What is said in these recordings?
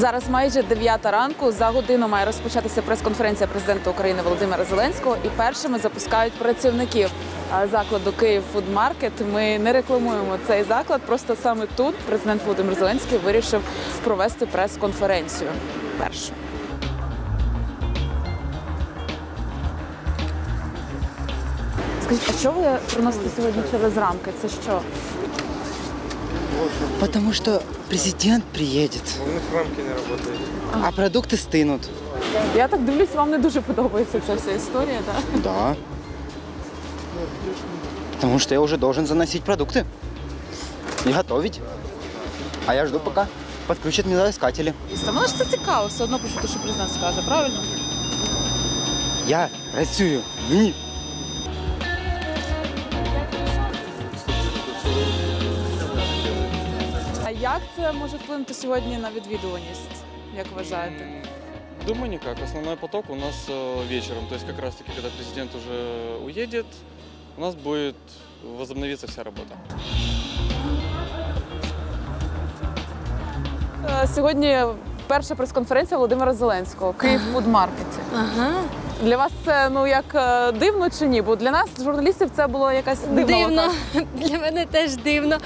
Зараз майже 9 ранку. За годину має розпочатися прес-конференція президента України Володимира Зеленського. І першими запускають працівників закладу Київ Фудмаркет. Ми не рекламуємо цей заклад. Просто саме тут президент Володимир Зеленський вирішив провести прес-конференцію. Першу. Скажіть, а що ви приносите сьогодні через рамки? Це що? Потому что президент приедет, У них рамки не работают. а продукты стынут. Я так дивлюсь, вам не дуже подобається ця вся історія, так? Да. Потому что я уже должен заносить продукты и готовить. А я жду, пока подключат металлоискатели. Воно ж це цікаво, все одно почути, що президент скаже, правильно? Я працюю. Ні. як це може вплинути сьогодні на відвідуваність, як вважаєте? Думаю, никак. Основной поток у нас э, вечером. То есть как раз-таки, когда президент уже уедет, у нас будет возобновиться вся работа. Е, Сьогодні перша прес-конференція Володимира Зеленського Київ Фудмаркеті. Ага. Для вас це ну як е, дивно чи ні? Бо для нас, журналістів, це було якась дивна Дивно. Для мене теж дивно.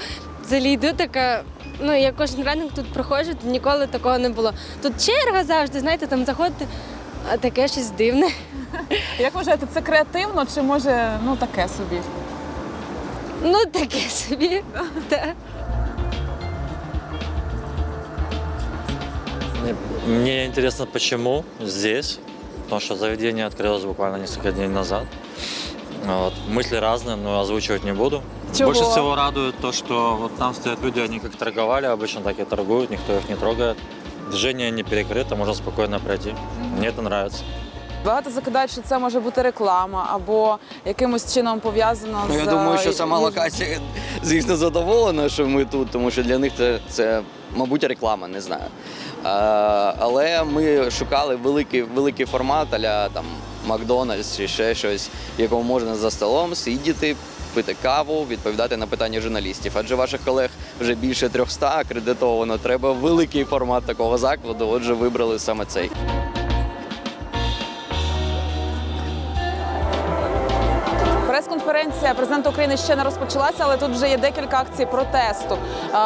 Взагалі йду така Ну, я кожен ранок тут проходжу, тут ніколи такого не було. Тут черга завжди, знаєте, там заходити, а таке щось дивне. Як вважаєте, це креативно чи може ну таке собі? Ну, таке собі. Так. Мне интересно, почему здесь, потому что заведение открылось буквально несколько дней назад. Вот. Мысли разные, но озвучивать не буду. Чего? Больше всего радует то, что вот там стоят люди, они как торговали, обычно так и торгуют, никто их не трогает. Движение не перекрыто, можно спокойно пройти. Мне это нравится. Багато закидають, що це може бути реклама або якимось чином пов'язано Ну, з я думаю, що е, сама їжею. локація, звісно, задоволена, що ми тут, тому що для них це, це мабуть, реклама, не знаю. А, але ми шукали великий, великий формат, аля там Макдональдс чи ще щось, в якому можна за столом сидіти, пити каву, відповідати на питання журналістів. Адже ваших колег вже більше 300 акредитовано. Треба великий формат такого закладу. Отже, вибрали саме цей. Прес-конференція президента України ще не розпочалася, але тут вже є декілька акцій протесту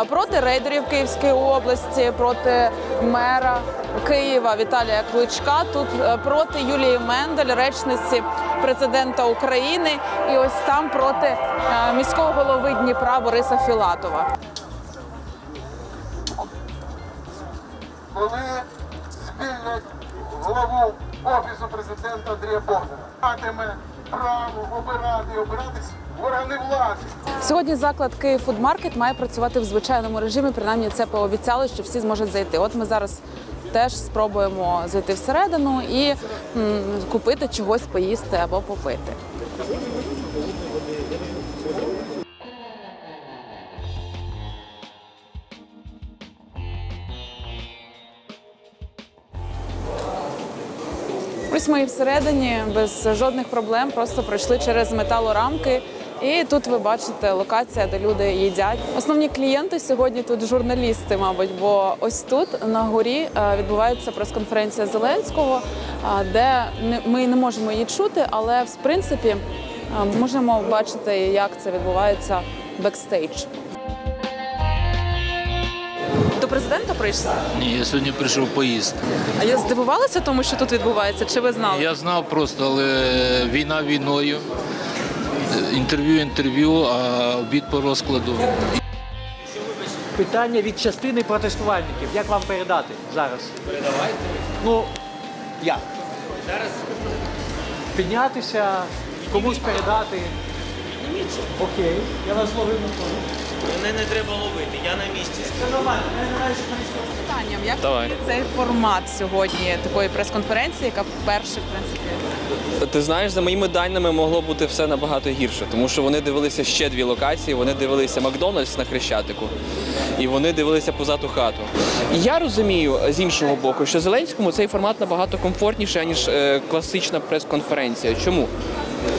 проти рейдерів Київської області, проти мера Києва Віталія Кличка. Тут е, проти Юлії Мендель, речниці президента України, і ось там проти е, міського голови Дніпра Бориса Філатова. коли звільнять главу офісу президента Андрія Богдана. Матиме право обирати і обиратись органи влади. Сьогодні заклад Київ Фудмаркет має працювати в звичайному режимі. Принаймні це пообіцяли, що всі зможуть зайти. От ми зараз теж спробуємо зайти всередину і купити чогось поїсти або попити. Ось ми і всередині без жодних проблем просто пройшли через металорамки. І тут ви бачите локація, де люди їдять. Основні клієнти сьогодні тут журналісти, мабуть, бо ось тут на горі е, відбувається прес-конференція Зеленського, е, де ми не можемо її чути, але в принципі е, можемо бачити, як це відбувається бекстейдж. До президента прийшли? Ні, я сьогодні прийшов поїсти. А я здивувалася тому, що тут відбувається. Чи ви знали? Я знав просто, але війна війною. Інтерв'ю інтерв'ю, а обід по розкладу. Питання від частини протестувальників. Як вам передати зараз? Передавайте. Ну, як? Зараз. Піднятися, комусь передати. Підніміться. Окей, я вас ловив на тому. Мене не треба ловити, я на місці. Це нормально, питанням, як Давай. цей формат сьогодні такої прес-конференції, яка вперше в принципі Ти знаєш, за моїми даними могло бути все набагато гірше, тому що вони дивилися ще дві локації. Вони дивилися Макдональдс на Хрещатику, і вони дивилися позаду хату. Я розумію з іншого боку, що Зеленському цей формат набагато комфортніший, ніж класична прес-конференція. Чому?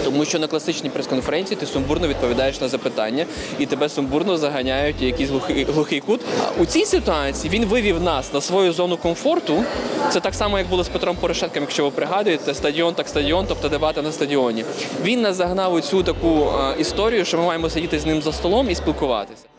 Тому що на класичній прес-конференції ти сумбурно відповідаєш на запитання, і тебе сумбурно заганяють у якийсь глухий, глухий кут. У цій ситуації він вивів нас на свою зону комфорту. Це так само, як було з Петром Порошенком, якщо ви пригадуєте, стадіон так стадіон, тобто дебати на стадіоні. Він нас загнав у цю таку е, історію, що ми маємо сидіти з ним за столом і спілкуватися.